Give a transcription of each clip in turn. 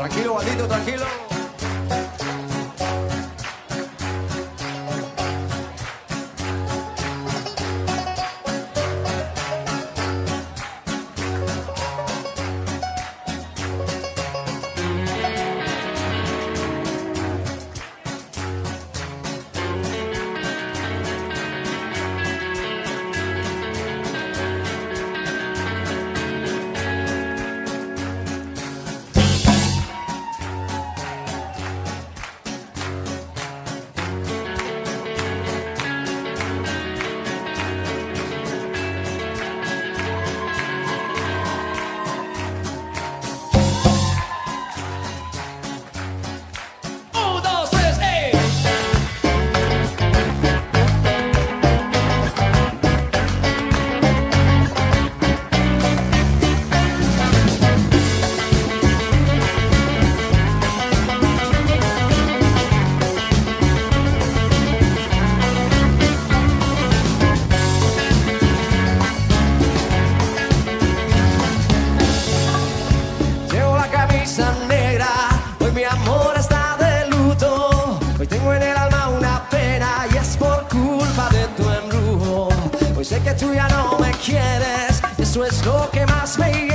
Tranquilo, Bandito, tranquilo. Tengo en el alma una pena y es por culpa de tu embrujo. Hoy sé que tú ya no me quieres, eso es lo que más me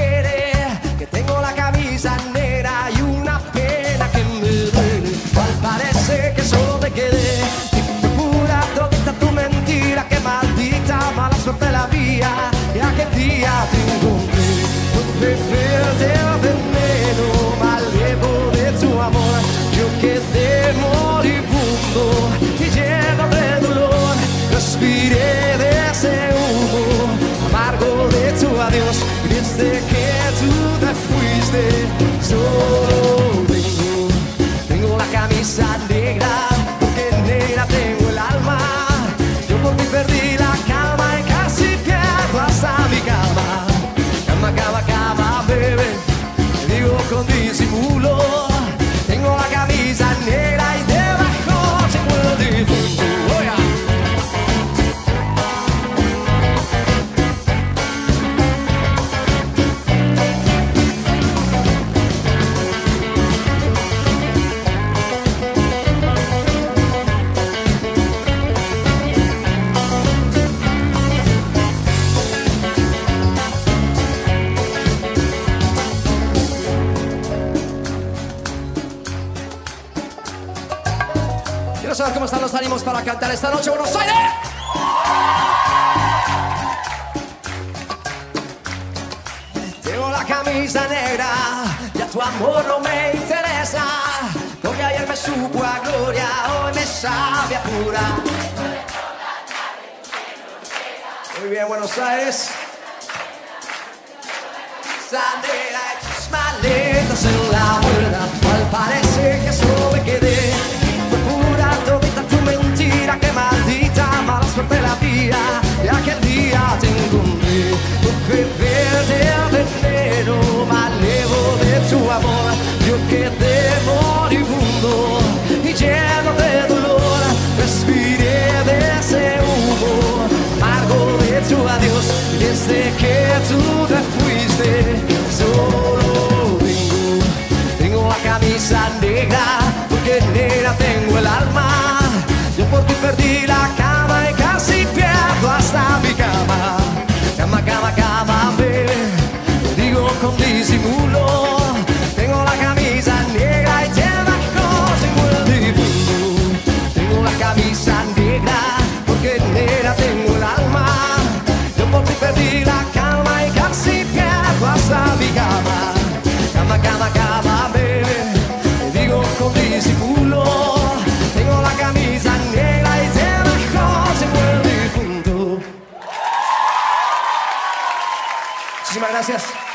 Desde que tú te fuiste, solo tengo, tengo la camisa negra, Quiero saber cómo están los ánimos para cantar esta noche, Buenos Aires. Tengo la camisa negra, ya tu amor no me interesa. Porque ayer me supo a gloria, hoy me sabe a pura. Muy bien, Buenos Aires. Sandera tus maletas en que tú te fuiste, solo tengo, tengo la camisa negra, porque negra tengo el alma. Yo por ti perdí la cama y casi pierdo hasta mi cama. Cama, cama, cama, te digo con disimulo. Tengo la camisa negra y debajo tengo el difunto. Tengo la camisa negra, porque negra tengo el alma. Yo por ti perdí la Muchísimas gracias.